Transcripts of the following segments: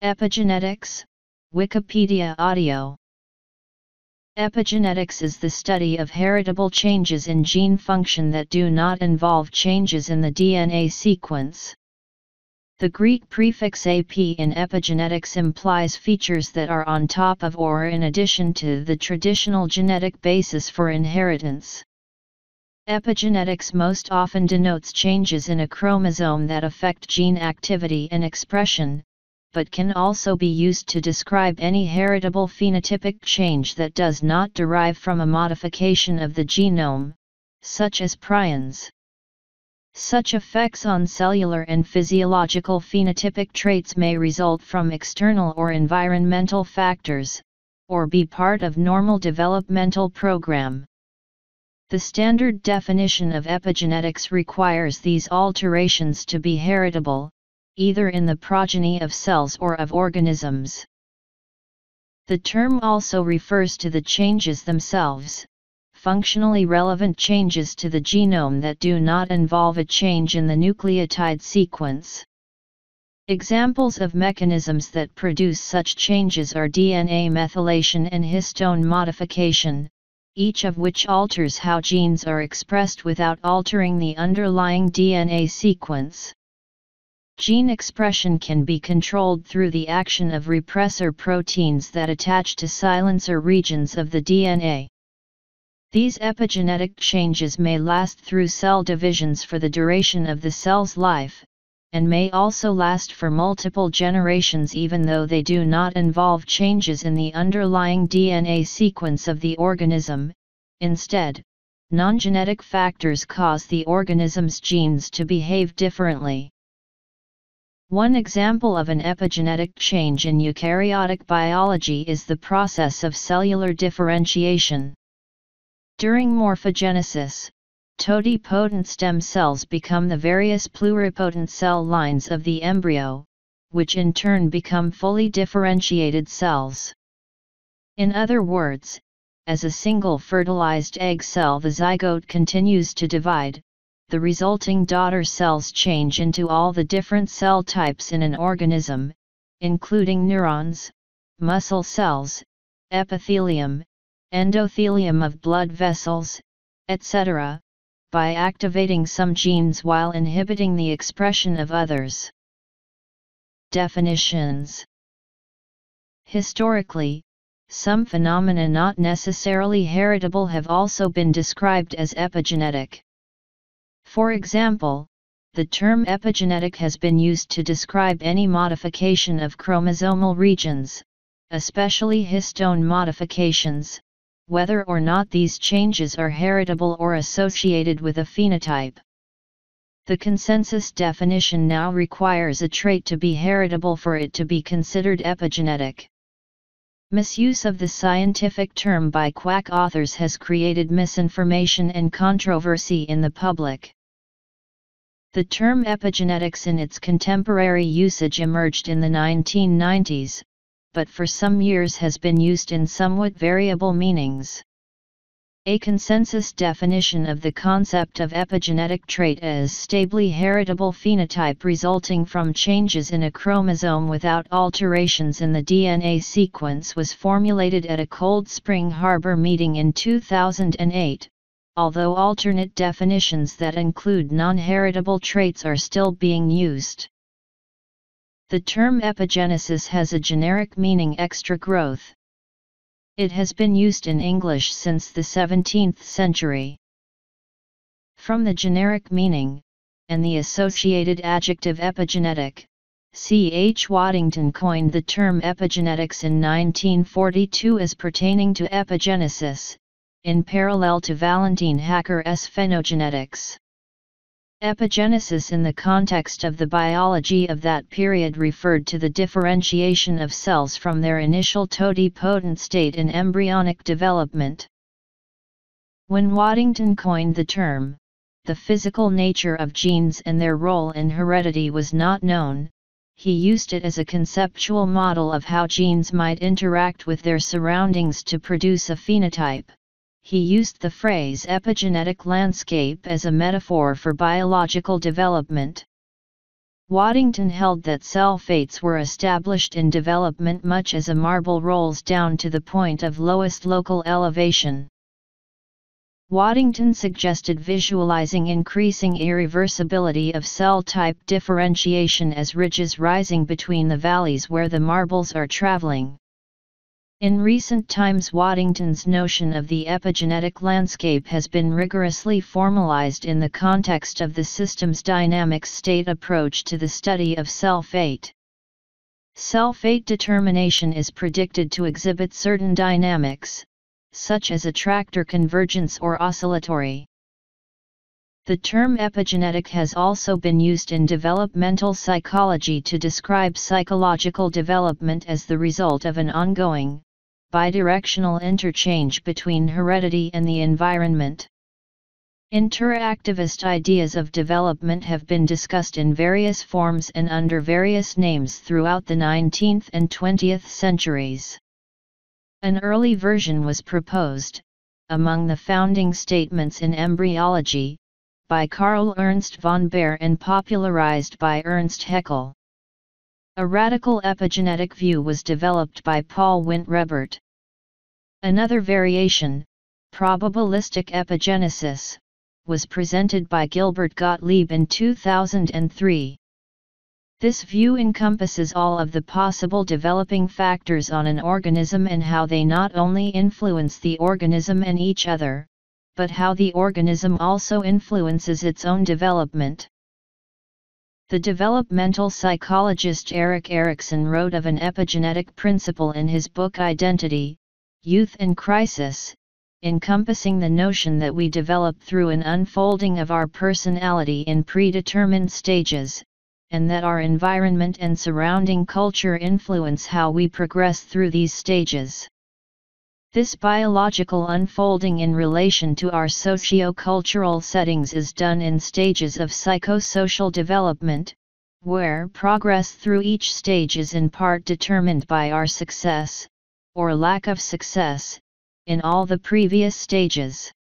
Epigenetics, Wikipedia Audio Epigenetics is the study of heritable changes in gene function that do not involve changes in the DNA sequence. The Greek prefix ap in epigenetics implies features that are on top of or in addition to the traditional genetic basis for inheritance. Epigenetics most often denotes changes in a chromosome that affect gene activity and expression, but can also be used to describe any heritable phenotypic change that does not derive from a modification of the genome, such as prions. Such effects on cellular and physiological phenotypic traits may result from external or environmental factors, or be part of normal developmental program. The standard definition of epigenetics requires these alterations to be heritable, either in the progeny of cells or of organisms. The term also refers to the changes themselves, functionally relevant changes to the genome that do not involve a change in the nucleotide sequence. Examples of mechanisms that produce such changes are DNA methylation and histone modification, each of which alters how genes are expressed without altering the underlying DNA sequence. Gene expression can be controlled through the action of repressor proteins that attach to silencer regions of the DNA. These epigenetic changes may last through cell divisions for the duration of the cell's life, and may also last for multiple generations even though they do not involve changes in the underlying DNA sequence of the organism. Instead, non-genetic factors cause the organism's genes to behave differently. One example of an epigenetic change in eukaryotic biology is the process of cellular differentiation. During morphogenesis, totipotent stem cells become the various pluripotent cell lines of the embryo, which in turn become fully differentiated cells. In other words, as a single fertilized egg cell the zygote continues to divide, the resulting daughter cells change into all the different cell types in an organism, including neurons, muscle cells, epithelium, endothelium of blood vessels, etc., by activating some genes while inhibiting the expression of others. Definitions Historically, some phenomena not necessarily heritable have also been described as epigenetic. For example, the term epigenetic has been used to describe any modification of chromosomal regions, especially histone modifications, whether or not these changes are heritable or associated with a phenotype. The consensus definition now requires a trait to be heritable for it to be considered epigenetic. Misuse of the scientific term by quack authors has created misinformation and controversy in the public. The term epigenetics in its contemporary usage emerged in the 1990s, but for some years has been used in somewhat variable meanings. A consensus definition of the concept of epigenetic trait as stably heritable phenotype resulting from changes in a chromosome without alterations in the DNA sequence was formulated at a Cold Spring Harbor meeting in 2008, although alternate definitions that include non-heritable traits are still being used. The term epigenesis has a generic meaning extra growth. It has been used in English since the 17th century. From the generic meaning, and the associated adjective epigenetic, C. H. Waddington coined the term epigenetics in 1942 as pertaining to epigenesis, in parallel to Valentine Haecker's phenogenetics. Epigenesis in the context of the biology of that period referred to the differentiation of cells from their initial totipotent state in embryonic development. When Waddington coined the term, the physical nature of genes and their role in heredity was not known, he used it as a conceptual model of how genes might interact with their surroundings to produce a phenotype he used the phrase epigenetic landscape as a metaphor for biological development. Waddington held that cell fates were established in development much as a marble rolls down to the point of lowest local elevation. Waddington suggested visualizing increasing irreversibility of cell type differentiation as ridges rising between the valleys where the marbles are traveling. In recent times Waddington's notion of the epigenetic landscape has been rigorously formalized in the context of the systems dynamics state approach to the study of cell fate. Cell fate determination is predicted to exhibit certain dynamics, such as attractor convergence or oscillatory. The term epigenetic has also been used in developmental psychology to describe psychological development as the result of an ongoing, bidirectional interchange between heredity and the environment. Interactivist ideas of development have been discussed in various forms and under various names throughout the 19th and 20th centuries. An early version was proposed, among the founding statements in embryology, by Karl Ernst von Baer and popularized by Ernst Haeckel. A radical epigenetic view was developed by Paul Wintrebert. Another variation, probabilistic epigenesis, was presented by Gilbert Gottlieb in 2003. This view encompasses all of the possible developing factors on an organism and how they not only influence the organism and each other, but how the organism also influences its own development. The developmental psychologist Erik Erikson wrote of an epigenetic principle in his book Identity, Youth and Crisis, encompassing the notion that we develop through an unfolding of our personality in predetermined stages, and that our environment and surrounding culture influence how we progress through these stages. This biological unfolding in relation to our socio-cultural settings is done in stages of psychosocial development, where progress through each stage is in part determined by our success, or lack of success, in all the previous stages.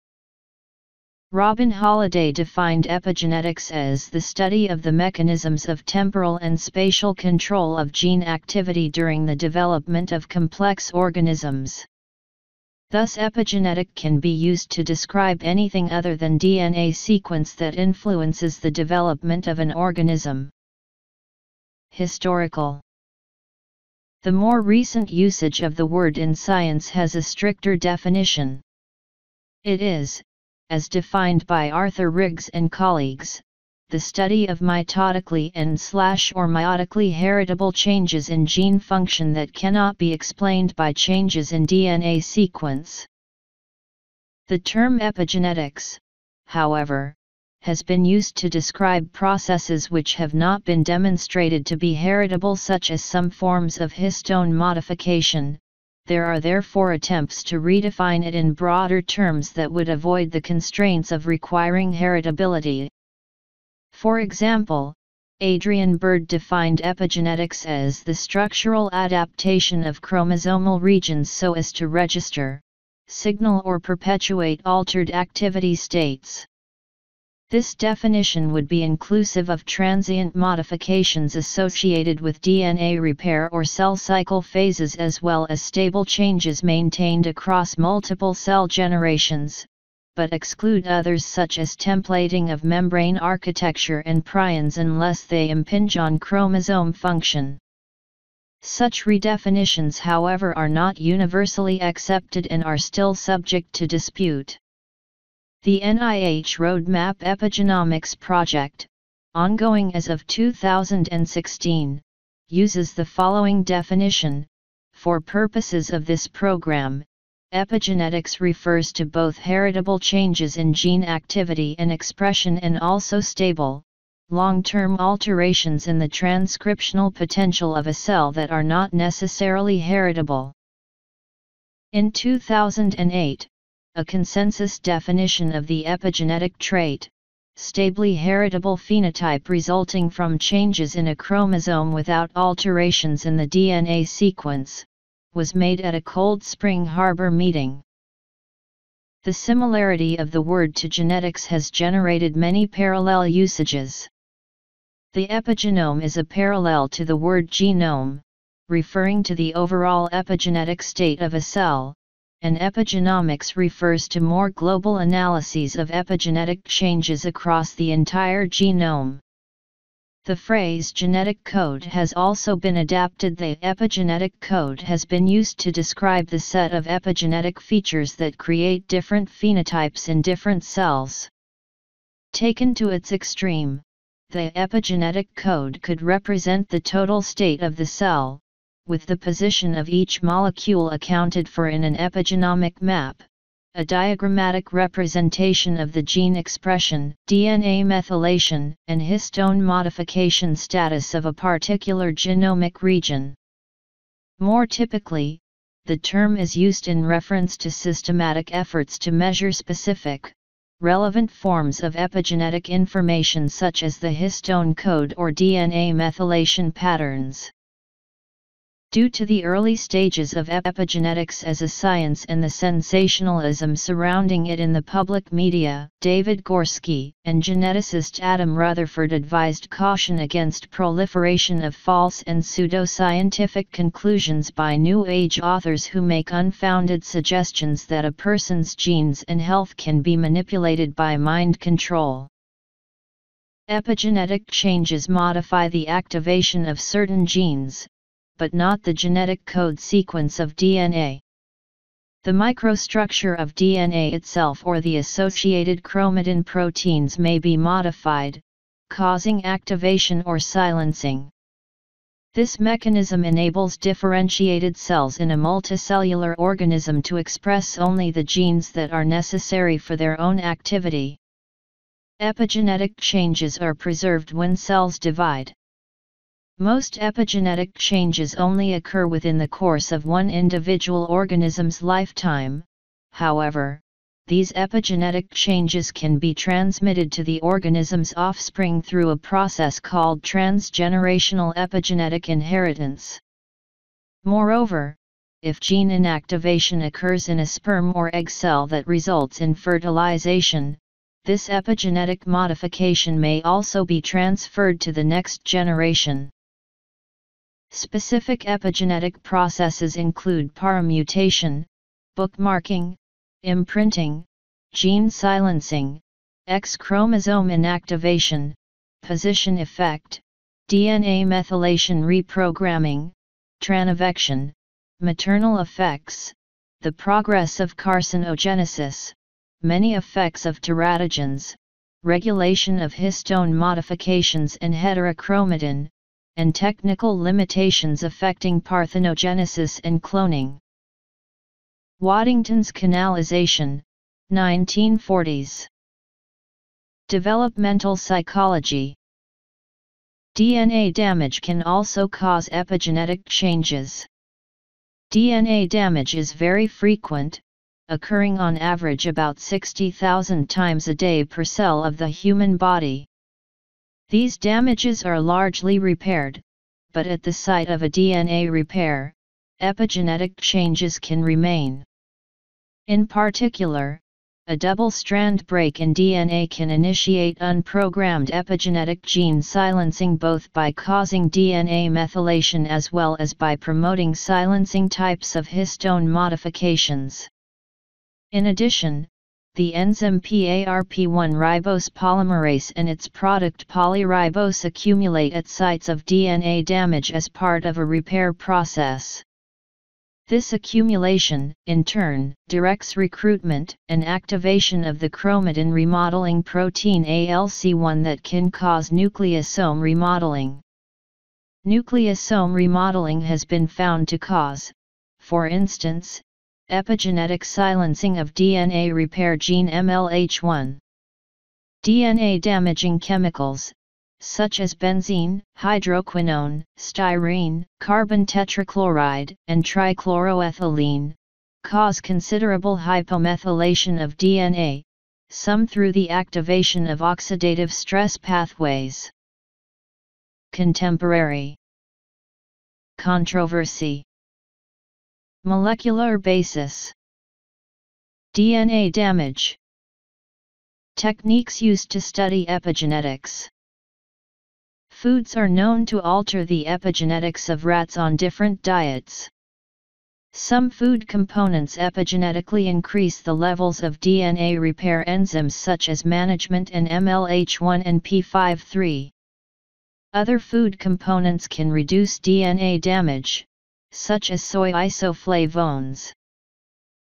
Robin Holliday defined epigenetics as the study of the mechanisms of temporal and spatial control of gene activity during the development of complex organisms. Thus epigenetic can be used to describe anything other than DNA sequence that influences the development of an organism. Historical The more recent usage of the word in science has a stricter definition. It is, as defined by Arthur Riggs and colleagues, the study of mitotically and slash or meiotically heritable changes in gene function that cannot be explained by changes in DNA sequence. The term epigenetics, however, has been used to describe processes which have not been demonstrated to be heritable such as some forms of histone modification, there are therefore attempts to redefine it in broader terms that would avoid the constraints of requiring heritability. For example, Adrian Bird defined epigenetics as the structural adaptation of chromosomal regions so as to register, signal or perpetuate altered activity states. This definition would be inclusive of transient modifications associated with DNA repair or cell cycle phases as well as stable changes maintained across multiple cell generations, but exclude others such as templating of membrane architecture and prions unless they impinge on chromosome function. Such redefinitions however are not universally accepted and are still subject to dispute. The NIH Roadmap Epigenomics project, ongoing as of 2016, uses the following definition, for purposes of this program, Epigenetics refers to both heritable changes in gene activity and expression and also stable, long-term alterations in the transcriptional potential of a cell that are not necessarily heritable. In 2008, a consensus definition of the epigenetic trait, stably heritable phenotype resulting from changes in a chromosome without alterations in the DNA sequence, was made at a Cold Spring Harbor meeting. The similarity of the word to genetics has generated many parallel usages. The epigenome is a parallel to the word genome, referring to the overall epigenetic state of a cell, and epigenomics refers to more global analyses of epigenetic changes across the entire genome. The phrase genetic code has also been adapted. The epigenetic code has been used to describe the set of epigenetic features that create different phenotypes in different cells. Taken to its extreme, the epigenetic code could represent the total state of the cell, with the position of each molecule accounted for in an epigenomic map, a diagrammatic representation of the gene expression, DNA methylation, and histone modification status of a particular genomic region. More typically, the term is used in reference to systematic efforts to measure specific, relevant forms of epigenetic information such as the histone code or DNA methylation patterns. Due to the early stages of epigenetics as a science and the sensationalism surrounding it in the public media, David Gorski and geneticist Adam Rutherford advised caution against proliferation of false and pseudoscientific conclusions by New Age authors who make unfounded suggestions that a person's genes and health can be manipulated by mind control. Epigenetic changes modify the activation of certain genes, but not the genetic code sequence of DNA. The microstructure of DNA itself or the associated chromatin proteins may be modified, causing activation or silencing. This mechanism enables differentiated cells in a multicellular organism to express only the genes that are necessary for their own activity. Epigenetic changes are preserved when cells divide. Most epigenetic changes only occur within the course of one individual organism's lifetime, however, these epigenetic changes can be transmitted to the organism's offspring through a process called transgenerational epigenetic inheritance. Moreover, if gene inactivation occurs in a sperm or egg cell that results in fertilization, this epigenetic modification may also be transferred to the next generation. Specific epigenetic processes include paramutation, bookmarking, imprinting, gene silencing, X chromosome inactivation, position effect, DNA methylation reprogramming, transvection, maternal effects, the progress of carcinogenesis, many effects of teratogens, regulation of histone modifications and heterochromatin, and technical limitations affecting parthenogenesis and cloning. Waddington's canalization, 1940s. Developmental psychology. DNA damage can also cause epigenetic changes. DNA damage is very frequent, occurring on average about 60,000 times a day per cell of the human body. These damages are largely repaired, but at the site of a DNA repair, epigenetic changes can remain. In particular, a double-strand break in DNA can initiate unprogrammed epigenetic gene silencing both by causing DNA methylation as well as by promoting silencing types of histone modifications. In addition, the enzyme PARP1 ribose polymerase and its product polyribose accumulate at sites of DNA damage as part of a repair process. This accumulation, in turn, directs recruitment and activation of the chromatin remodeling protein ALC1 that can cause nucleosome remodeling. Nucleosome remodeling has been found to cause, for instance, Epigenetic silencing of DNA repair gene MLH1. DNA damaging chemicals, such as benzene, hydroquinone, styrene, carbon tetrachloride, and trichloroethylene, cause considerable hypomethylation of DNA, some through the activation of oxidative stress pathways. Contemporary Controversy Molecular basis DNA damage Techniques used to study epigenetics Foods are known to alter the epigenetics of rats on different diets. Some food components epigenetically increase the levels of DNA repair enzymes such as management and MLH1 and P53. Other food components can reduce DNA damage, such as soy isoflavones.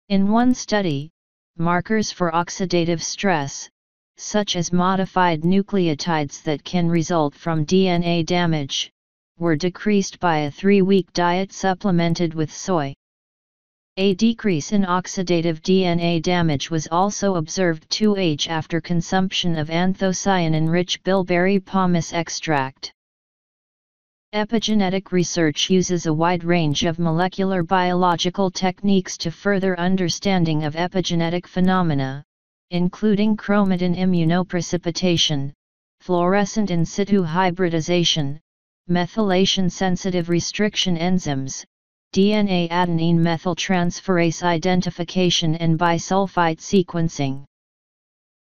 In one study, markers for oxidative stress, such as modified nucleotides that can result from DNA damage, were decreased by a three-week diet supplemented with soy. A decrease in oxidative DNA damage was also observed 2H after consumption of anthocyanin-rich bilberry pomace extract. Epigenetic research uses a wide range of molecular biological techniques to further understanding of epigenetic phenomena, including chromatin immunoprecipitation, fluorescent in situ hybridization, methylation-sensitive restriction enzymes, DNA adenine methyltransferase identification and bisulfite sequencing.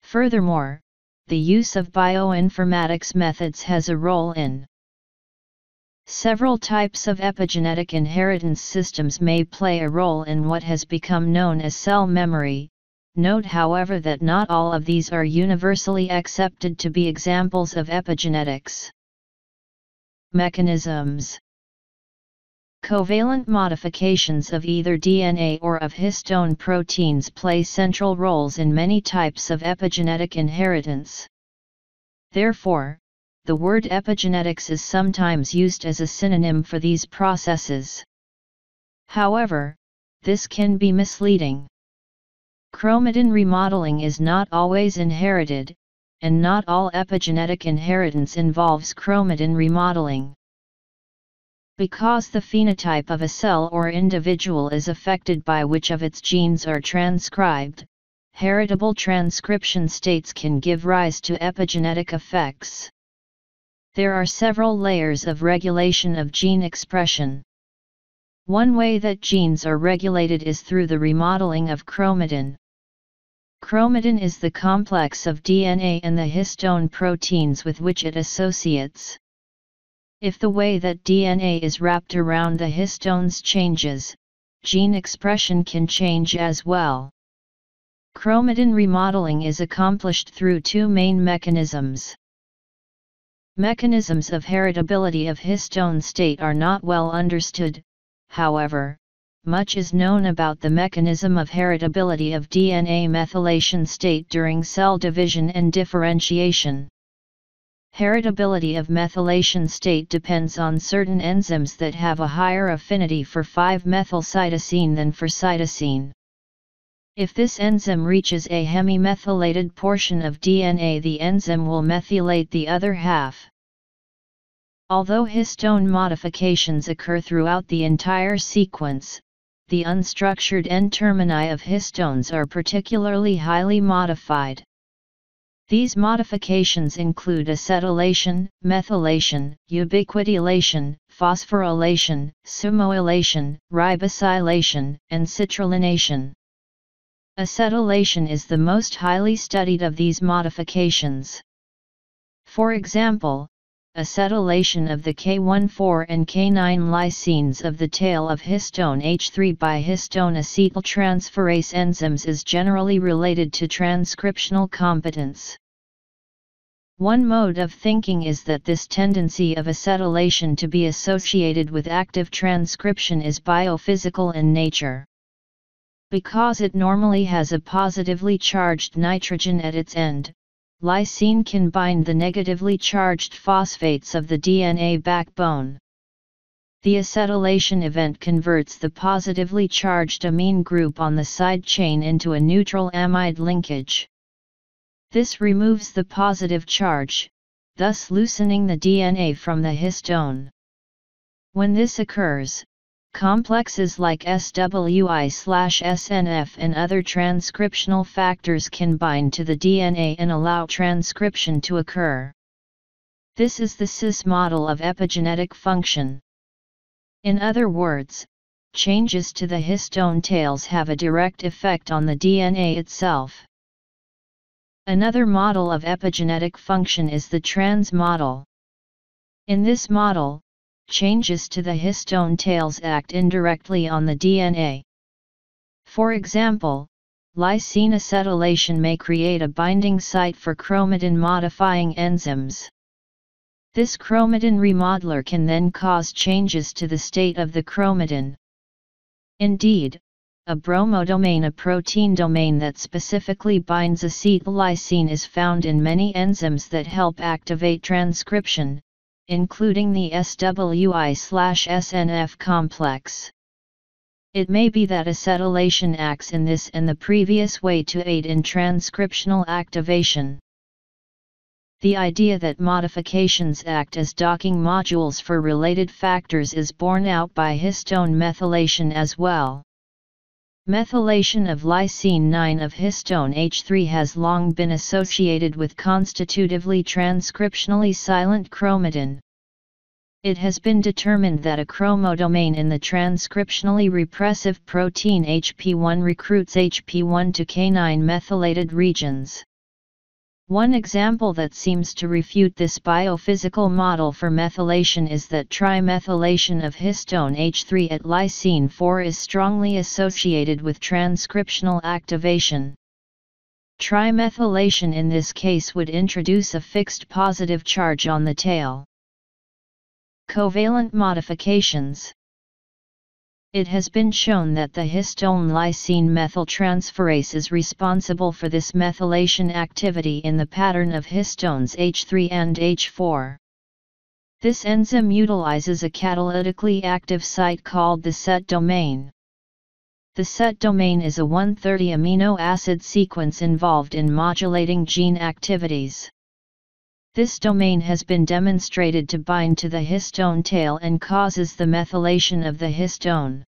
Furthermore, the use of bioinformatics methods has a role in Several types of epigenetic inheritance systems may play a role in what has become known as cell memory. Note however that not all of these are universally accepted to be examples of epigenetics. Mechanisms Covalent modifications of either DNA or of histone proteins play central roles in many types of epigenetic inheritance. Therefore, the word epigenetics is sometimes used as a synonym for these processes. However, this can be misleading. Chromatin remodeling is not always inherited, and not all epigenetic inheritance involves chromatin remodeling. Because the phenotype of a cell or individual is affected by which of its genes are transcribed, heritable transcription states can give rise to epigenetic effects. There are several layers of regulation of gene expression. One way that genes are regulated is through the remodeling of chromatin. Chromatin is the complex of DNA and the histone proteins with which it associates. If the way that DNA is wrapped around the histones changes, gene expression can change as well. Chromatin remodeling is accomplished through two main mechanisms. Mechanisms of heritability of histone state are not well understood, however, much is known about the mechanism of heritability of DNA methylation state during cell division and differentiation. Heritability of methylation state depends on certain enzymes that have a higher affinity for 5-methylcytosine than for cytosine. If this enzyme reaches a hemimethylated portion of DNA the enzyme will methylate the other half. Although histone modifications occur throughout the entire sequence, the unstructured N-termini of histones are particularly highly modified. These modifications include acetylation, methylation, ubiquitination, phosphorylation, sumoylation, ribosylation, and citrullination. Acetylation is the most highly studied of these modifications. For example, acetylation of the K14 and K9 lysines of the tail of histone H3 by histone acetyltransferase enzymes is generally related to transcriptional competence. One mode of thinking is that this tendency of acetylation to be associated with active transcription is biophysical in nature. Because it normally has a positively charged nitrogen at its end, lysine can bind the negatively charged phosphates of the DNA backbone. The acetylation event converts the positively charged amine group on the side chain into a neutral amide linkage. This removes the positive charge, thus loosening the DNA from the histone. When this occurs, complexes like SWI/SNF and other transcriptional factors can bind to the DNA and allow transcription to occur. This is the cis model of epigenetic function. In other words, changes to the histone tails have a direct effect on the DNA itself. Another model of epigenetic function is the trans model. In this model, changes to the histone tails act indirectly on the DNA. For example, lysine acetylation may create a binding site for chromatin modifying enzymes. This chromatin remodeler can then cause changes to the state of the chromatin. Indeed, a bromodomain a protein domain that specifically binds acetyllysine is found in many enzymes that help activate transcription, including the SWI-SNF complex. It may be that acetylation acts in this and the previous way to aid in transcriptional activation. The idea that modifications act as docking modules for related factors is borne out by histone methylation as well. Methylation of lysine 9 of histone H3 has long been associated with constitutively transcriptionally silent chromatin. It has been determined that a chromodomain in the transcriptionally repressive protein HP1 recruits HP1 to K9 methylated regions. One example that seems to refute this biophysical model for methylation is that trimethylation of histone H3 at lysine 4 is strongly associated with transcriptional activation. Trimethylation in this case would introduce a fixed positive charge on the tail. Covalent modifications it has been shown that the histone lysine methyltransferase is responsible for this methylation activity in the pattern of histones H3 and H4. This enzyme utilizes a catalytically active site called the set domain. The set domain is a 130 amino acid sequence involved in modulating gene activities. This domain has been demonstrated to bind to the histone tail and causes the methylation of the histone.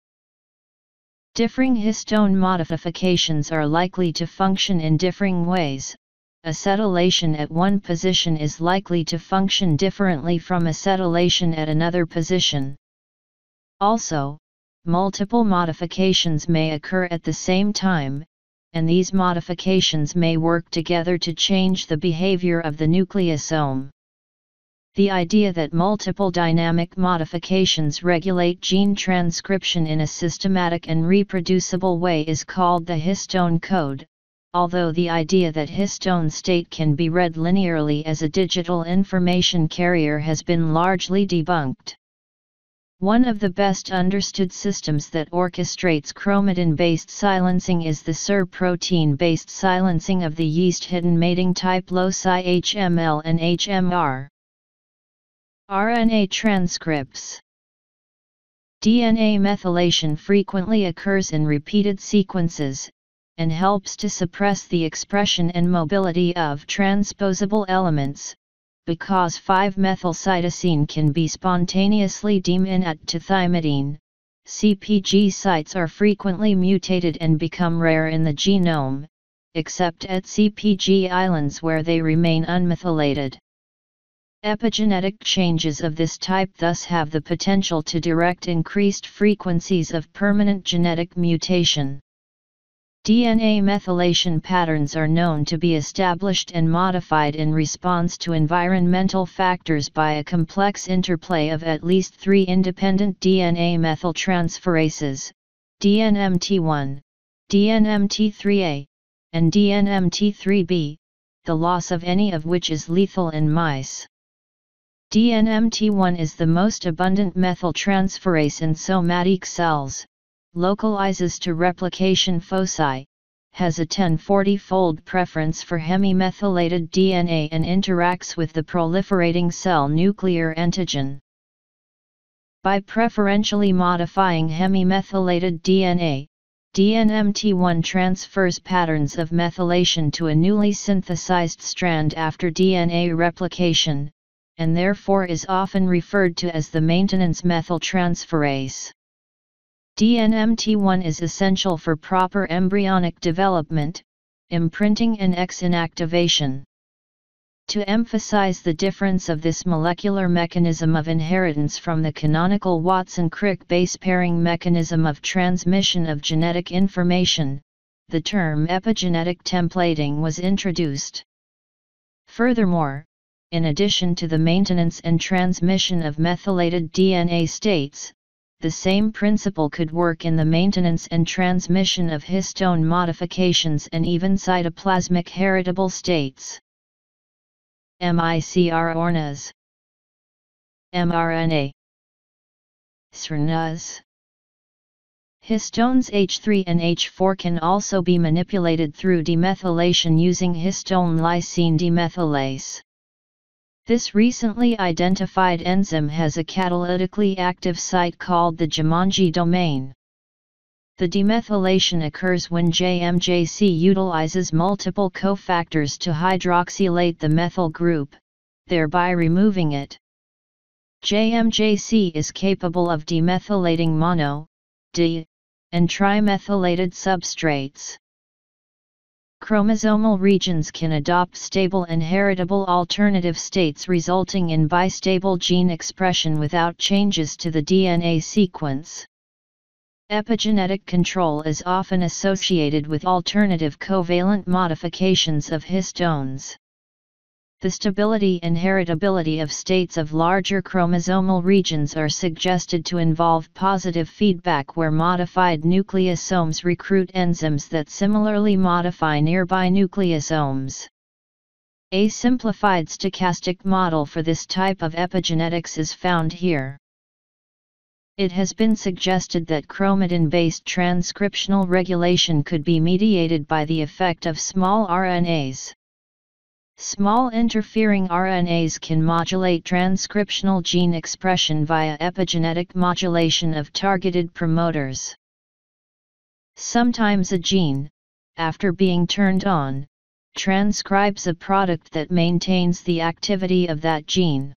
Differing histone modifications are likely to function in differing ways. Acetylation at one position is likely to function differently from acetylation at another position. Also, multiple modifications may occur at the same time, and these modifications may work together to change the behavior of the nucleosome. The idea that multiple dynamic modifications regulate gene transcription in a systematic and reproducible way is called the histone code, although the idea that histone state can be read linearly as a digital information carrier has been largely debunked. One of the best understood systems that orchestrates chromatin-based silencing is the SIR protein-based silencing of the yeast hidden mating type loci HML and HMR. RNA transcripts DNA methylation frequently occurs in repeated sequences, and helps to suppress the expression and mobility of transposable elements, because 5-methylcytosine can be spontaneously deamined to thymidine, CPG sites are frequently mutated and become rare in the genome, except at CPG islands where they remain unmethylated. Epigenetic changes of this type thus have the potential to direct increased frequencies of permanent genetic mutation. DNA methylation patterns are known to be established and modified in response to environmental factors by a complex interplay of at least three independent DNA methyltransferases, DNMT1, DNMT3A, and DNMT3B, the loss of any of which is lethal in mice. DNMT1 is the most abundant methyltransferase in somatic cells, localizes to replication foci, has a 1040-fold preference for hemimethylated DNA and interacts with the proliferating cell nuclear antigen. By preferentially modifying hemimethylated DNA, DNMT1 transfers patterns of methylation to a newly synthesized strand after DNA replication, and therefore is often referred to as the maintenance methyltransferase. DNMT1 is essential for proper embryonic development, imprinting and X inactivation. To emphasize the difference of this molecular mechanism of inheritance from the canonical Watson-Crick base pairing mechanism of transmission of genetic information, the term epigenetic templating was introduced. Furthermore, in addition to the maintenance and transmission of methylated DNA states, the same principle could work in the maintenance and transmission of histone modifications and even cytoplasmic heritable states. MICR mRNA SRNAs Histones H3 and H4 can also be manipulated through demethylation using histone lysine demethylase. This recently identified enzyme has a catalytically active site called the Jumonji domain. The demethylation occurs when JMJC utilizes multiple cofactors to hydroxylate the methyl group, thereby removing it. JMJC is capable of demethylating mono, di, and trimethylated substrates chromosomal regions can adopt stable and heritable alternative states resulting in bistable gene expression without changes to the DNA sequence. Epigenetic control is often associated with alternative covalent modifications of histones the stability and heritability of states of larger chromosomal regions are suggested to involve positive feedback where modified nucleosomes recruit enzymes that similarly modify nearby nucleosomes. A simplified stochastic model for this type of epigenetics is found here. It has been suggested that chromatin-based transcriptional regulation could be mediated by the effect of small RNAs. Small interfering RNAs can modulate transcriptional gene expression via epigenetic modulation of targeted promoters. Sometimes a gene, after being turned on, transcribes a product that maintains the activity of that gene.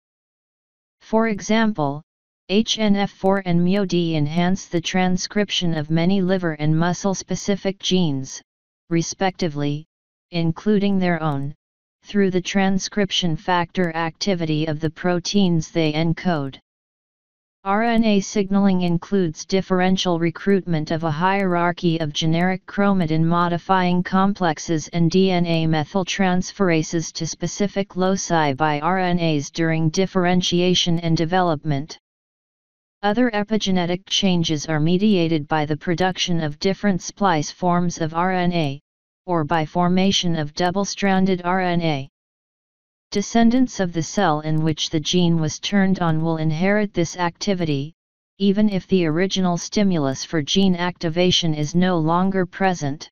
For example, HNF4 and MyoD enhance the transcription of many liver and muscle specific genes, respectively, including their own, through the transcription factor activity of the proteins they encode. RNA signaling includes differential recruitment of a hierarchy of generic chromatin modifying complexes and DNA methyltransferases to specific loci by RNAs during differentiation and development. Other epigenetic changes are mediated by the production of different splice forms of RNA, or by formation of double-stranded RNA. Descendants of the cell in which the gene was turned on will inherit this activity, even if the original stimulus for gene activation is no longer present.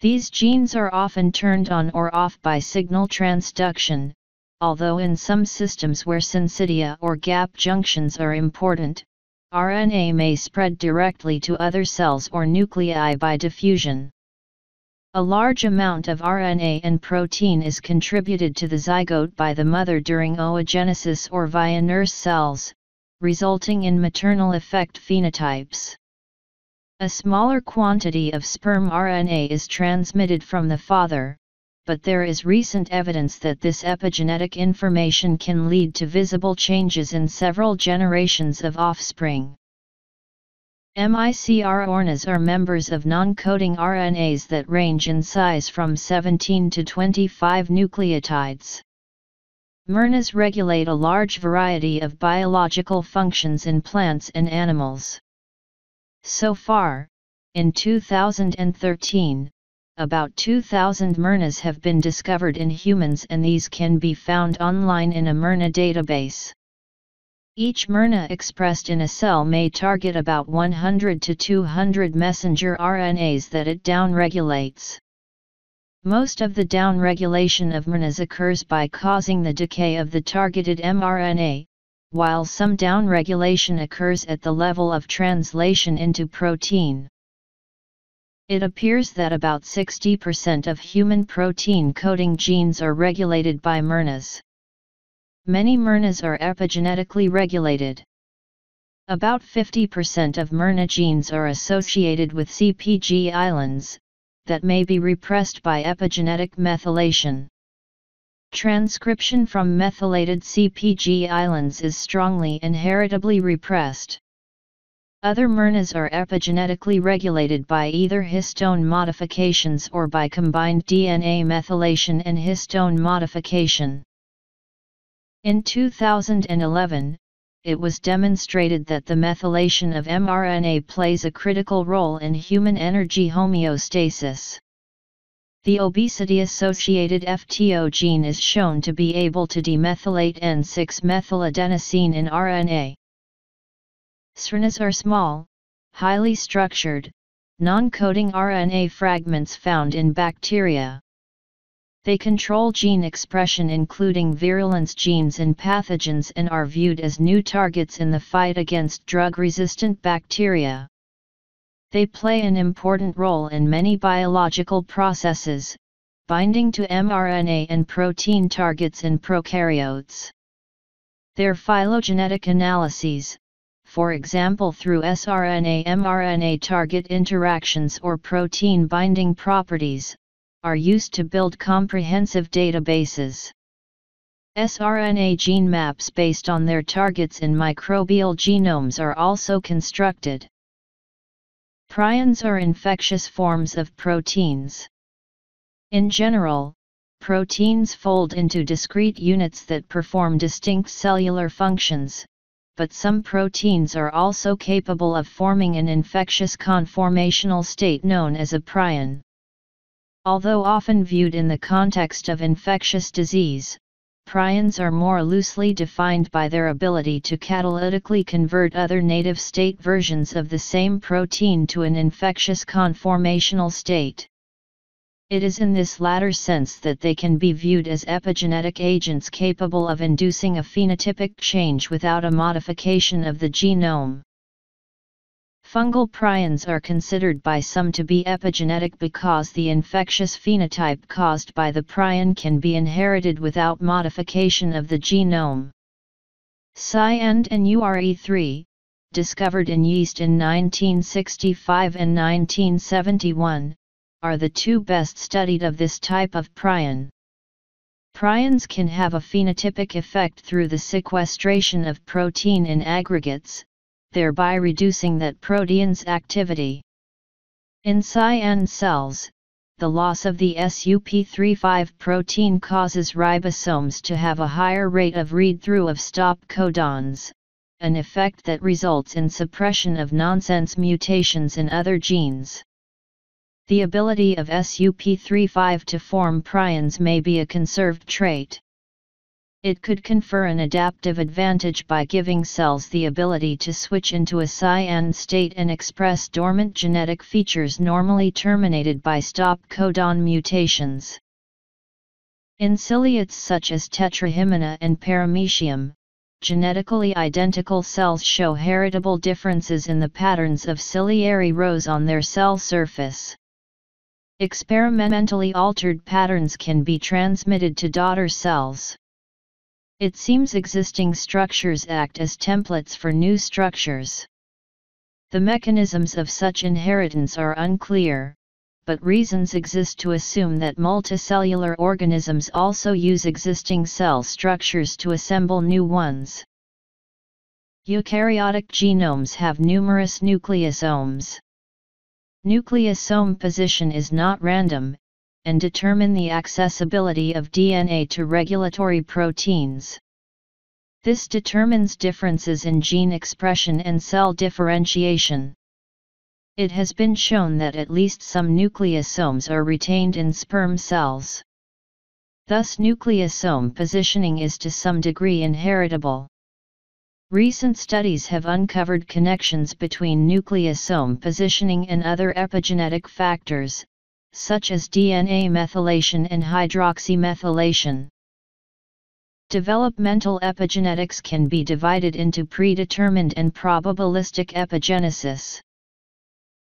These genes are often turned on or off by signal transduction, although in some systems where syncytia or gap junctions are important, RNA may spread directly to other cells or nuclei by diffusion. A large amount of RNA and protein is contributed to the zygote by the mother during oogenesis or via nurse cells, resulting in maternal effect phenotypes. A smaller quantity of sperm RNA is transmitted from the father, but there is recent evidence that this epigenetic information can lead to visible changes in several generations of offspring. MICR-RNAs are members of non-coding RNAs that range in size from 17 to 25 nucleotides. mRNAs regulate a large variety of biological functions in plants and animals. So far, in 2013, about 2,000 mRNAs have been discovered in humans and these can be found online in a mRNA database. Each mRNA expressed in a cell may target about 100 to 200 messenger RNAs that it downregulates. Most of the downregulation of mRNAs occurs by causing the decay of the targeted mRNA, while some downregulation occurs at the level of translation into protein. It appears that about 60% of human protein coding genes are regulated by mRNAs. Many mRNAs are epigenetically regulated. About 50% of mRNA genes are associated with CPG islands, that may be repressed by epigenetic methylation. Transcription from methylated CPG islands is strongly inheritably repressed. Other mRNAs are epigenetically regulated by either histone modifications or by combined DNA methylation and histone modification. In 2011, it was demonstrated that the methylation of mRNA plays a critical role in human energy homeostasis. The obesity-associated FTO gene is shown to be able to demethylate N6-methyladenosine in RNA. sRNAs are small, highly structured, non-coding RNA fragments found in bacteria. They control gene expression including virulence genes in pathogens and are viewed as new targets in the fight against drug-resistant bacteria. They play an important role in many biological processes, binding to mRNA and protein targets in prokaryotes. Their phylogenetic analyses, for example through sRNA-mRNA target interactions or protein binding properties, are used to build comprehensive databases. sRNA gene maps based on their targets in microbial genomes are also constructed. Prions are infectious forms of proteins. In general, proteins fold into discrete units that perform distinct cellular functions, but some proteins are also capable of forming an infectious conformational state known as a prion. Although often viewed in the context of infectious disease, prions are more loosely defined by their ability to catalytically convert other native state versions of the same protein to an infectious conformational state. It is in this latter sense that they can be viewed as epigenetic agents capable of inducing a phenotypic change without a modification of the genome. Fungal prions are considered by some to be epigenetic because the infectious phenotype caused by the prion can be inherited without modification of the genome. Cyand and URE3, discovered in yeast in 1965 and 1971, are the two best studied of this type of prion. Prions can have a phenotypic effect through the sequestration of protein in aggregates, thereby reducing that protein's activity. In cyan cells, the loss of the SUP35 protein causes ribosomes to have a higher rate of read-through of stop codons, an effect that results in suppression of nonsense mutations in other genes. The ability of SUP35 to form prions may be a conserved trait. It could confer an adaptive advantage by giving cells the ability to switch into a cyan state and express dormant genetic features normally terminated by stop codon mutations. In ciliates such as Tetrahymena and Paramecium, genetically identical cells show heritable differences in the patterns of ciliary rows on their cell surface. Experimentally altered patterns can be transmitted to daughter cells. It seems existing structures act as templates for new structures. The mechanisms of such inheritance are unclear, but reasons exist to assume that multicellular organisms also use existing cell structures to assemble new ones. Eukaryotic genomes have numerous nucleosomes. Nucleosome position is not random, and determine the accessibility of DNA to regulatory proteins. This determines differences in gene expression and cell differentiation. It has been shown that at least some nucleosomes are retained in sperm cells. Thus nucleosome positioning is to some degree inheritable. Recent studies have uncovered connections between nucleosome positioning and other epigenetic factors, such as DNA methylation and hydroxymethylation. Developmental epigenetics can be divided into predetermined and probabilistic epigenesis.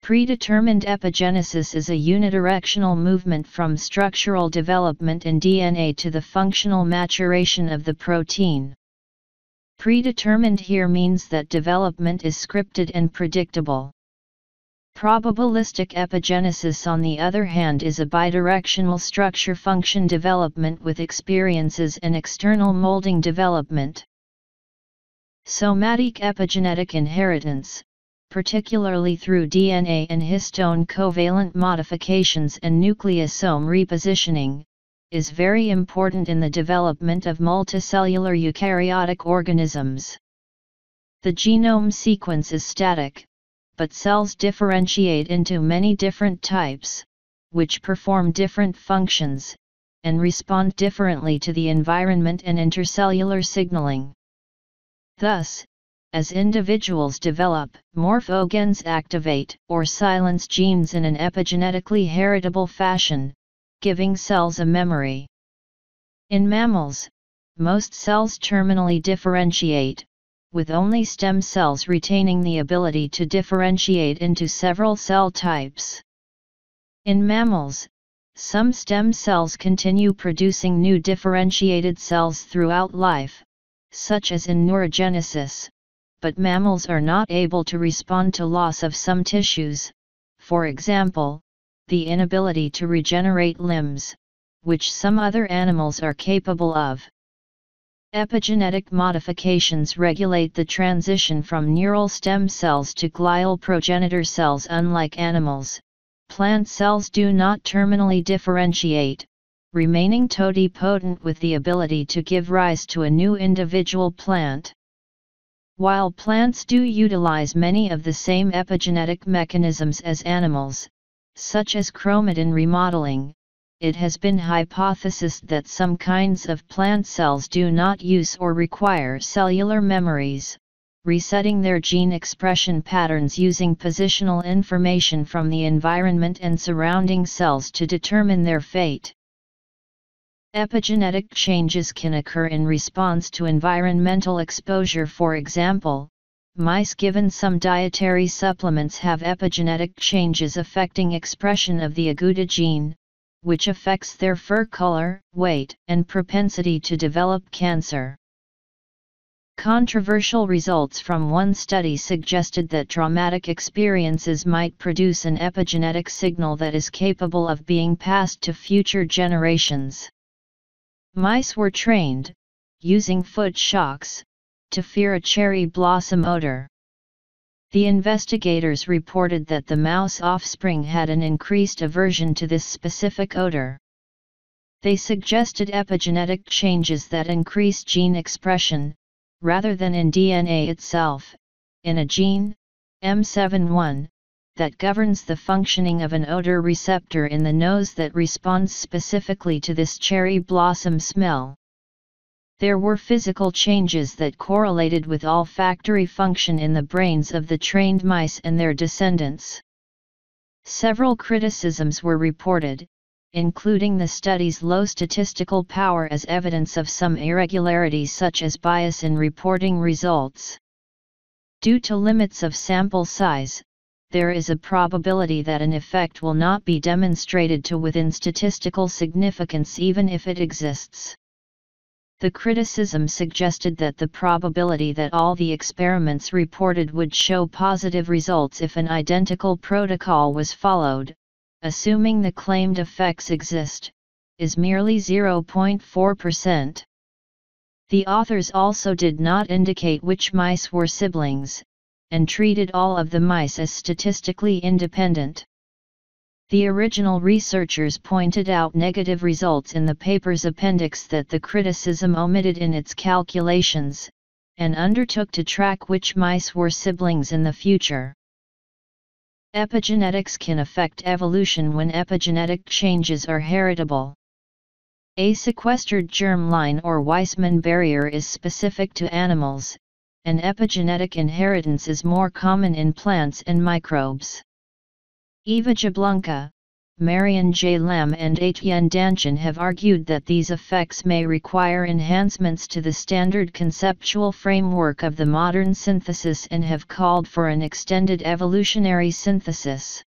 Predetermined epigenesis is a unidirectional movement from structural development in DNA to the functional maturation of the protein. Predetermined here means that development is scripted and predictable. Probabilistic epigenesis on the other hand is a bidirectional structure-function development with experiences and external molding development. Somatic epigenetic inheritance, particularly through DNA and histone covalent modifications and nucleosome repositioning, is very important in the development of multicellular eukaryotic organisms. The genome sequence is static, but cells differentiate into many different types, which perform different functions, and respond differently to the environment and intercellular signaling. Thus, as individuals develop, morphogens activate or silence genes in an epigenetically heritable fashion, giving cells a memory. In mammals, most cells terminally differentiate, with only stem cells retaining the ability to differentiate into several cell types. In mammals, some stem cells continue producing new differentiated cells throughout life, such as in neurogenesis, but mammals are not able to respond to loss of some tissues, for example, the inability to regenerate limbs, which some other animals are capable of. Epigenetic modifications regulate the transition from neural stem cells to glial progenitor cells unlike animals. Plant cells do not terminally differentiate, remaining totipotent with the ability to give rise to a new individual plant. While plants do utilize many of the same epigenetic mechanisms as animals, such as chromatin remodeling, it has been hypothesized that some kinds of plant cells do not use or require cellular memories, resetting their gene expression patterns using positional information from the environment and surrounding cells to determine their fate. Epigenetic changes can occur in response to environmental exposure for example, mice given some dietary supplements have epigenetic changes affecting expression of the agouti gene, which affects their fur color, weight, and propensity to develop cancer. Controversial results from one study suggested that traumatic experiences might produce an epigenetic signal that is capable of being passed to future generations. Mice were trained, using foot shocks, to fear a cherry blossom odor. The investigators reported that the mouse offspring had an increased aversion to this specific odor. They suggested epigenetic changes that increase gene expression, rather than in DNA itself, in a gene, M71, that governs the functioning of an odor receptor in the nose that responds specifically to this cherry blossom smell. There were physical changes that correlated with olfactory function in the brains of the trained mice and their descendants. Several criticisms were reported, including the study's low statistical power as evidence of some irregularities such as bias in reporting results. Due to limits of sample size, there is a probability that an effect will not be demonstrated to within statistical significance even if it exists. The criticism suggested that the probability that all the experiments reported would show positive results if an identical protocol was followed, assuming the claimed effects exist, is merely 0.4%. The authors also did not indicate which mice were siblings, and treated all of the mice as statistically independent. The original researchers pointed out negative results in the paper's appendix that the criticism omitted in its calculations, and undertook to track which mice were siblings in the future. Epigenetics can affect evolution when epigenetic changes are heritable. A sequestered germline or Weismann barrier is specific to animals, and epigenetic inheritance is more common in plants and microbes. Eva Jablonka, Marion J. Lamb and Etienne Danchin have argued that these effects may require enhancements to the standard conceptual framework of the modern synthesis and have called for an extended evolutionary synthesis.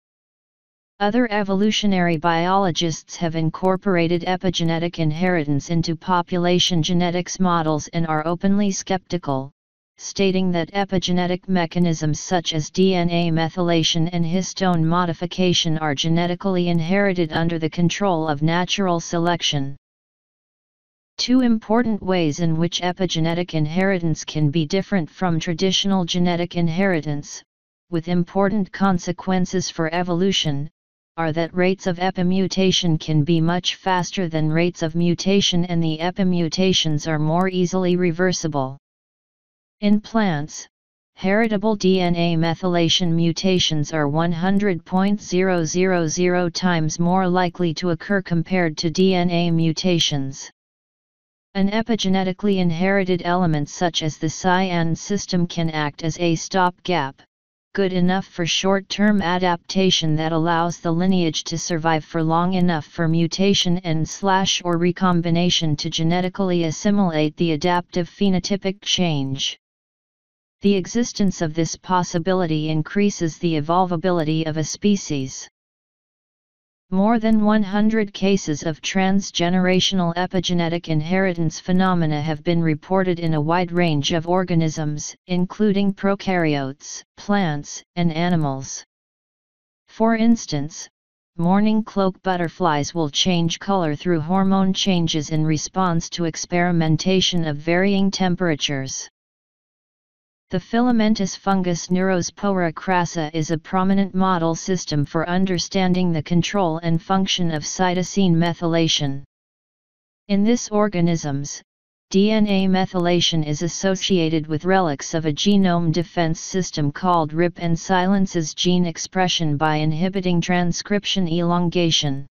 Other evolutionary biologists have incorporated epigenetic inheritance into population genetics models and are openly skeptical, stating that epigenetic mechanisms such as DNA methylation and histone modification are genetically inherited under the control of natural selection. Two important ways in which epigenetic inheritance can be different from traditional genetic inheritance, with important consequences for evolution, are that rates of epimutation can be much faster than rates of mutation and the epimutations are more easily reversible. In plants, heritable DNA methylation mutations are 100.000 times more likely to occur compared to DNA mutations. An epigenetically inherited element such as the cyan system can act as a stopgap, good enough for short-term adaptation that allows the lineage to survive for long enough for mutation and slash or recombination to genetically assimilate the adaptive phenotypic change. The existence of this possibility increases the evolvability of a species. More than 100 cases of transgenerational epigenetic inheritance phenomena have been reported in a wide range of organisms, including prokaryotes, plants, and animals. For instance, mourning cloak butterflies will change color through hormone changes in response to experimentation of varying temperatures. The filamentous fungus Neurospora crassa is a prominent model system for understanding the control and function of cytosine methylation. In this organisms, DNA methylation is associated with relics of a genome defense system called RIP and silences gene expression by inhibiting transcription elongation.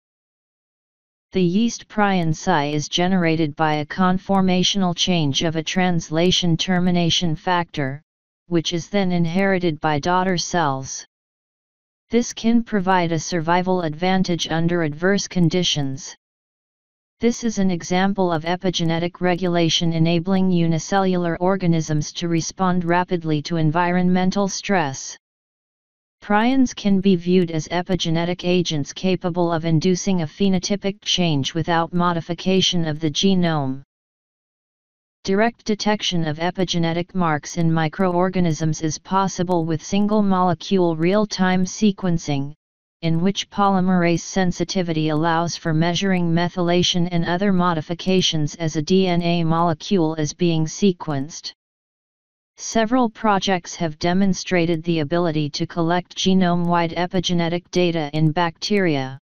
The yeast prion psi is generated by a conformational change of a translation termination factor, which is then inherited by daughter cells. This can provide a survival advantage under adverse conditions. This is an example of epigenetic regulation enabling unicellular organisms to respond rapidly to environmental stress. Prions can be viewed as epigenetic agents capable of inducing a phenotypic change without modification of the genome. Direct detection of epigenetic marks in microorganisms is possible with single-molecule real-time sequencing, in which polymerase sensitivity allows for measuring methylation and other modifications as a DNA molecule is being sequenced. Several projects have demonstrated the ability to collect genome-wide epigenetic data in bacteria.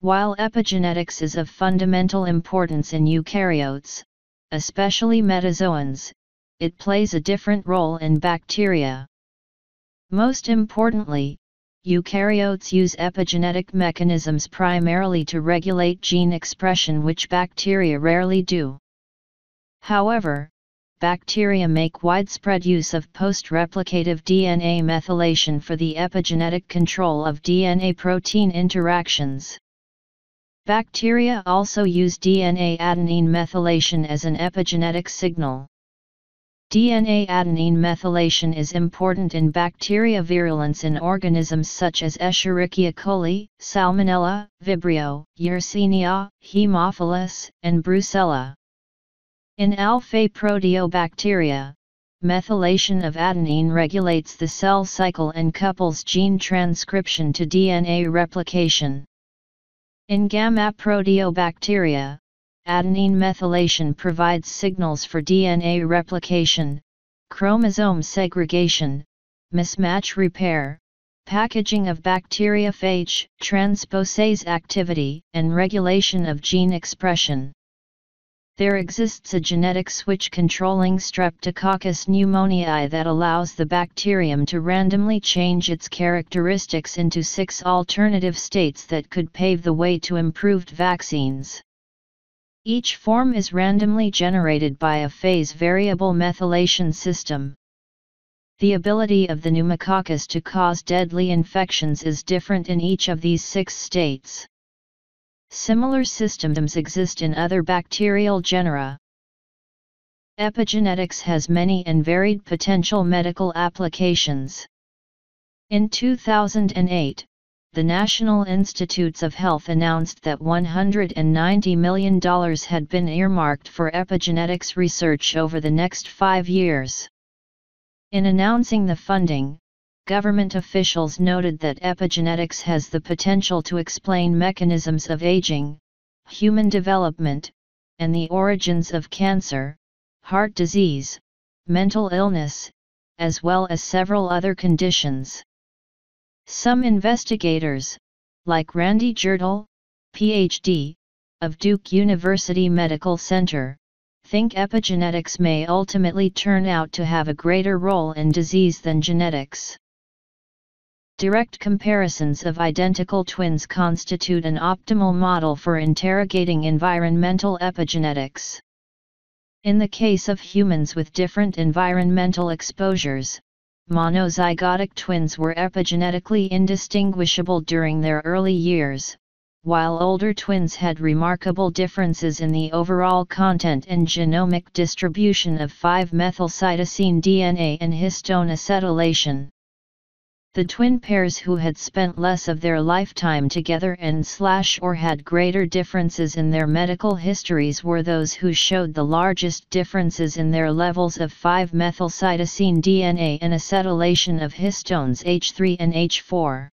While epigenetics is of fundamental importance in eukaryotes, especially metazoans, it plays a different role in bacteria. Most importantly, eukaryotes use epigenetic mechanisms primarily to regulate gene expression which bacteria rarely do. However, bacteria make widespread use of post-replicative DNA methylation for the epigenetic control of DNA-protein interactions. Bacteria also use DNA adenine methylation as an epigenetic signal. DNA adenine methylation is important in bacteria virulence in organisms such as Escherichia coli, Salmonella, Vibrio, Yersinia, Haemophilus, and Brucella. In alpha proteobacteria, methylation of adenine regulates the cell cycle and couples gene transcription to DNA replication. In gamma proteobacteria, adenine methylation provides signals for DNA replication, chromosome segregation, mismatch repair, packaging of bacteriophage, transposase activity, and regulation of gene expression there exists a genetic switch controlling Streptococcus pneumoniae that allows the bacterium to randomly change its characteristics into six alternative states that could pave the way to improved vaccines. Each form is randomly generated by a phase variable methylation system. The ability of the pneumococcus to cause deadly infections is different in each of these six states. Similar systems exist in other bacterial genera. Epigenetics has many and varied potential medical applications. In 2008, the National Institutes of Health announced that $190 million had been earmarked for epigenetics research over the next five years. In announcing the funding, government officials noted that epigenetics has the potential to explain mechanisms of aging, human development, and the origins of cancer, heart disease, mental illness, as well as several other conditions. Some investigators, like Randy Jirtle, PhD, of Duke University Medical Center, think epigenetics may ultimately turn out to have a greater role in disease than genetics. Direct comparisons of identical twins constitute an optimal model for interrogating environmental epigenetics. In the case of humans with different environmental exposures, monozygotic twins were epigenetically indistinguishable during their early years, while older twins had remarkable differences in the overall content and genomic distribution of 5-methylcytosine DNA and histone acetylation. The twin pairs who had spent less of their lifetime together and slash or had greater differences in their medical histories were those who showed the largest differences in their levels of 5-methylcytosine DNA and acetylation of histones H3 and H4.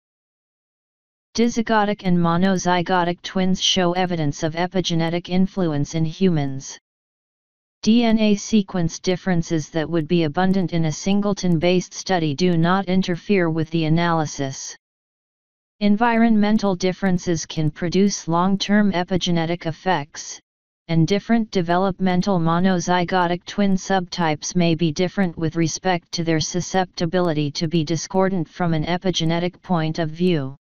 Dizygotic and monozygotic twins show evidence of epigenetic influence in humans. DNA sequence differences that would be abundant in a singleton-based study do not interfere with the analysis. Environmental differences can produce long-term epigenetic effects, and different developmental monozygotic twin subtypes may be different with respect to their susceptibility to be discordant from an epigenetic point of view.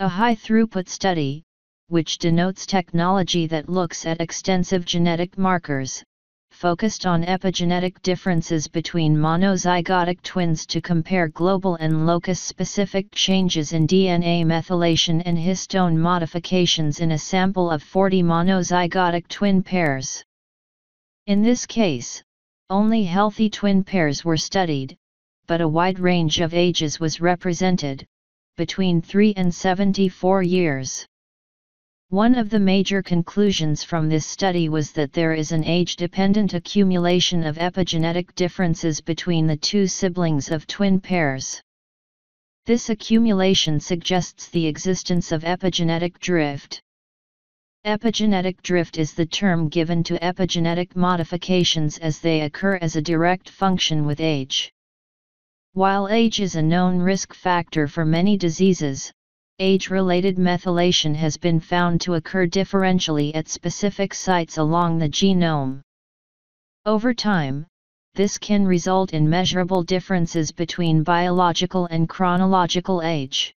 A high-throughput study, which denotes technology that looks at extensive genetic markers, focused on epigenetic differences between monozygotic twins to compare global and locus-specific changes in DNA methylation and histone modifications in a sample of 40 monozygotic twin pairs. In this case, only healthy twin pairs were studied, but a wide range of ages was represented, between 3 and 74 years. One of the major conclusions from this study was that there is an age-dependent accumulation of epigenetic differences between the two siblings of twin pairs. This accumulation suggests the existence of epigenetic drift. Epigenetic drift is the term given to epigenetic modifications as they occur as a direct function with age. While age is a known risk factor for many diseases, age-related methylation has been found to occur differentially at specific sites along the genome. Over time, this can result in measurable differences between biological and chronological age.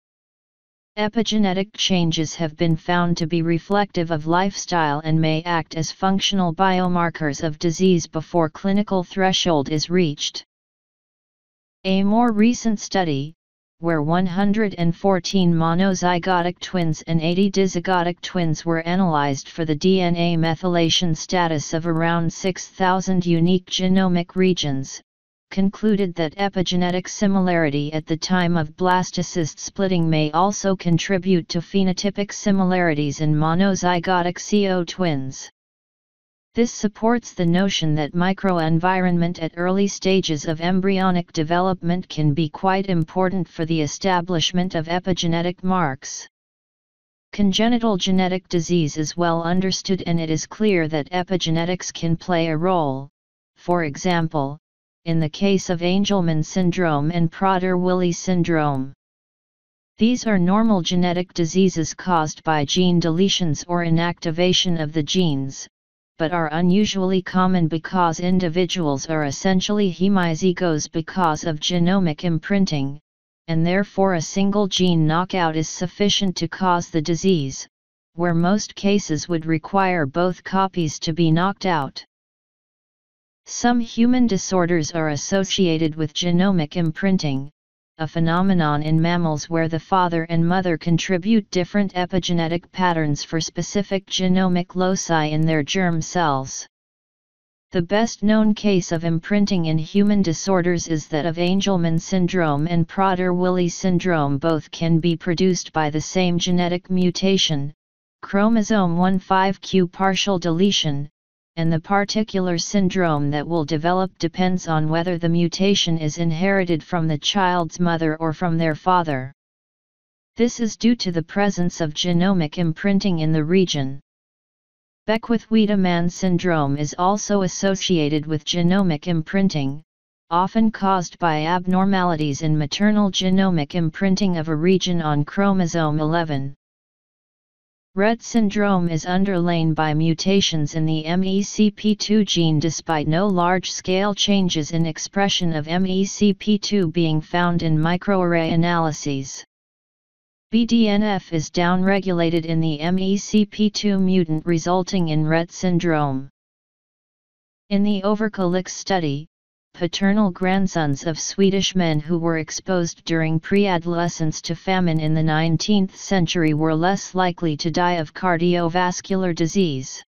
Epigenetic changes have been found to be reflective of lifestyle and may act as functional biomarkers of disease before clinical threshold is reached. A more recent study, where 114 monozygotic twins and 80 dizygotic twins were analyzed for the DNA methylation status of around 6,000 unique genomic regions, concluded that epigenetic similarity at the time of blastocyst splitting may also contribute to phenotypic similarities in monozygotic CO twins. This supports the notion that microenvironment at early stages of embryonic development can be quite important for the establishment of epigenetic marks. Congenital genetic disease is well understood and it is clear that epigenetics can play a role, for example, in the case of Angelman syndrome and Prader-Willi syndrome. These are normal genetic diseases caused by gene deletions or inactivation of the genes, but are unusually common because individuals are essentially hemizygous because of genomic imprinting, and therefore a single gene knockout is sufficient to cause the disease, where most cases would require both copies to be knocked out. Some human disorders are associated with genomic imprinting, a phenomenon in mammals where the father and mother contribute different epigenetic patterns for specific genomic loci in their germ cells. The best known case of imprinting in human disorders is that of Angelman syndrome and Prader-Willi syndrome both can be produced by the same genetic mutation, chromosome 15q partial deletion, and the particular syndrome that will develop depends on whether the mutation is inherited from the child's mother or from their father. This is due to the presence of genomic imprinting in the region. Beckwith-Wiedemann syndrome is also associated with genomic imprinting, often caused by abnormalities in maternal genomic imprinting of a region on chromosome 11. Rett syndrome is underlain by mutations in the MECP2 gene despite no large-scale changes in expression of MECP2 being found in microarray analyses. BDNF is downregulated in the MECP2 mutant resulting in Rett syndrome. In the Overkalix study, paternal grandsons of Swedish men who were exposed during preadolescence to famine in the 19th century were less likely to die of cardiovascular disease.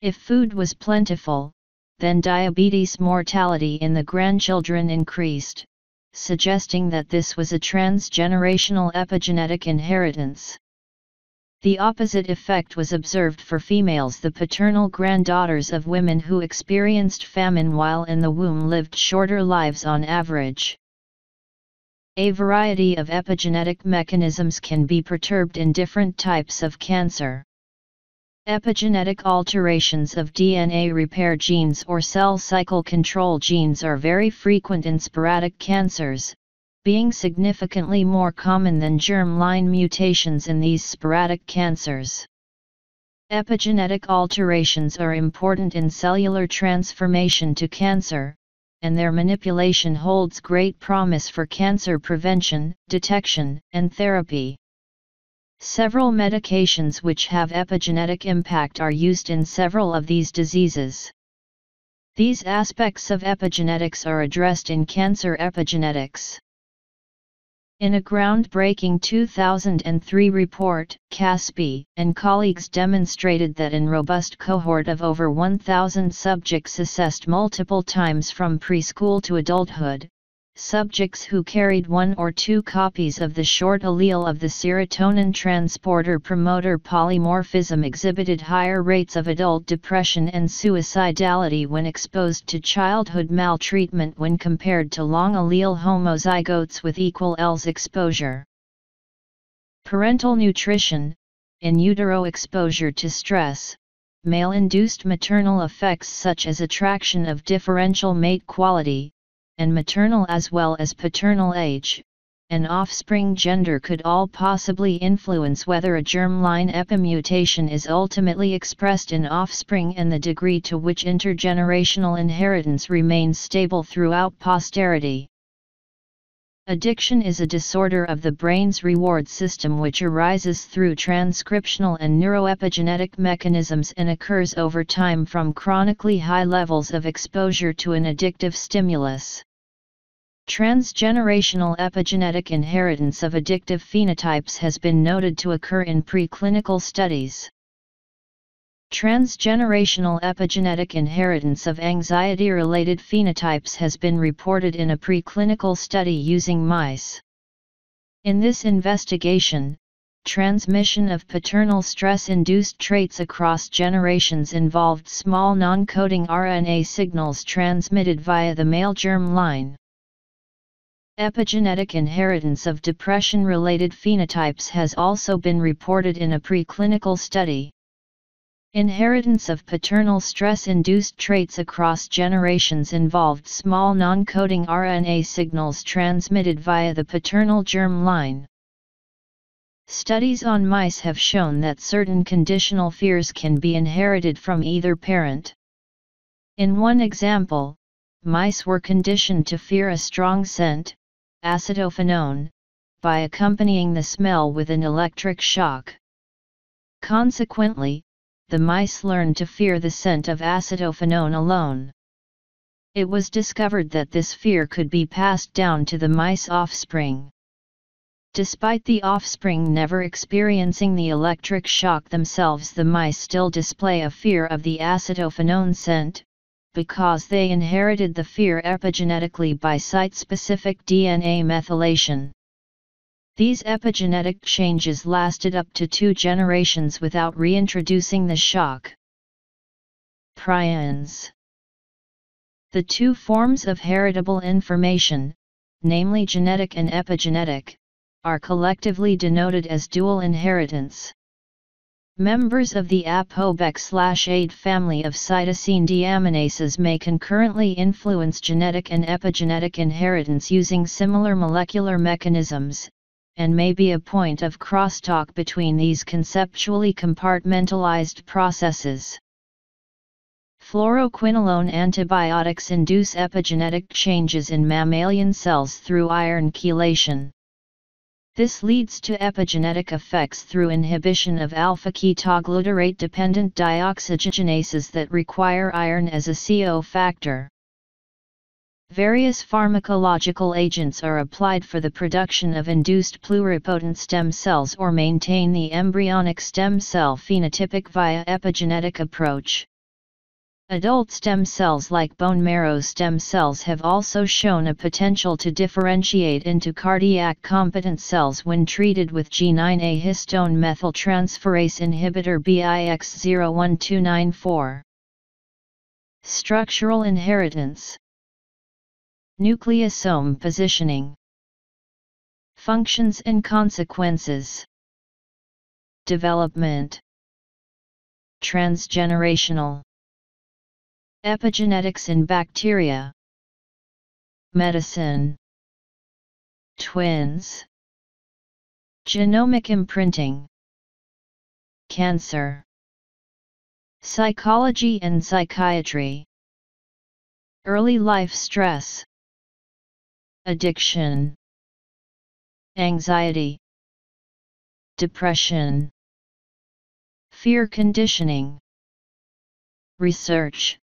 If food was plentiful, then diabetes mortality in the grandchildren increased, suggesting that this was a transgenerational epigenetic inheritance. The opposite effect was observed for females the paternal granddaughters of women who experienced famine while in the womb lived shorter lives on average. A variety of epigenetic mechanisms can be perturbed in different types of cancer. Epigenetic alterations of DNA repair genes or cell cycle control genes are very frequent in sporadic cancers, being significantly more common than germline mutations in these sporadic cancers. Epigenetic alterations are important in cellular transformation to cancer, and their manipulation holds great promise for cancer prevention, detection, and therapy. Several medications which have epigenetic impact are used in several of these diseases. These aspects of epigenetics are addressed in cancer epigenetics. In a groundbreaking 2003 report, Caspi and colleagues demonstrated that in robust cohort of over 1,000 subjects assessed multiple times from preschool to adulthood, subjects who carried one or two copies of the short allele of the serotonin transporter promoter polymorphism exhibited higher rates of adult depression and suicidality when exposed to childhood maltreatment when compared to long allele homozygotes with equal ELS exposure. Parental nutrition, in utero exposure to stress, male-induced maternal effects such as attraction of differential mate quality, and maternal as well as paternal age, and offspring gender could all possibly influence whether a germline epimutation is ultimately expressed in offspring and the degree to which intergenerational inheritance remains stable throughout posterity. Addiction is a disorder of the brain's reward system which arises through transcriptional and neuroepigenetic mechanisms and occurs over time from chronically high levels of exposure to an addictive stimulus. Transgenerational epigenetic inheritance of addictive phenotypes has been noted to occur in preclinical studies. Transgenerational epigenetic inheritance of anxiety-related phenotypes has been reported in a preclinical study using mice. In this investigation, transmission of paternal stress-induced traits across generations involved small non-coding RNA signals transmitted via the male germ line. Epigenetic inheritance of depression-related phenotypes has also been reported in a preclinical study. Inheritance of paternal stress-induced traits across generations involved small non-coding RNA signals transmitted via the paternal germ line. Studies on mice have shown that certain conditional fears can be inherited from either parent. In one example, mice were conditioned to fear a strong scent, acetophenone, by accompanying the smell with an electric shock. Consequently, the mice learned to fear the scent of acetophenone alone. It was discovered that this fear could be passed down to the mice offspring. Despite the offspring never experiencing the electric shock themselves the mice still display a fear of the acetophenone scent, because they inherited the fear epigenetically by site-specific DNA methylation. These epigenetic changes lasted up to two generations without reintroducing the shock. Prions The two forms of heritable information, namely genetic and epigenetic, are collectively denoted as dual inheritance. Members of the APOBEC/AID family of cytosine deaminases may concurrently influence genetic and epigenetic inheritance using similar molecular mechanisms, and may be a point of crosstalk between these conceptually compartmentalized processes. Fluoroquinolone antibiotics induce epigenetic changes in mammalian cells through iron chelation. This leads to epigenetic effects through inhibition of alpha-ketoglutarate-dependent dioxygenases that require iron as a CO factor. Various pharmacological agents are applied for the production of induced pluripotent stem cells or maintain the embryonic stem cell phenotypic via epigenetic approach. Adult stem cells like bone marrow stem cells have also shown a potential to differentiate into cardiac competent cells when treated with G9A histone methyltransferase inhibitor BIX01294. Structural inheritance Nucleosome positioning. Functions and consequences. Development. Transgenerational. Epigenetics in bacteria. Medicine. Twins. Genomic imprinting. Cancer. Psychology and psychiatry. Early life stress addiction, anxiety, depression, fear conditioning, research,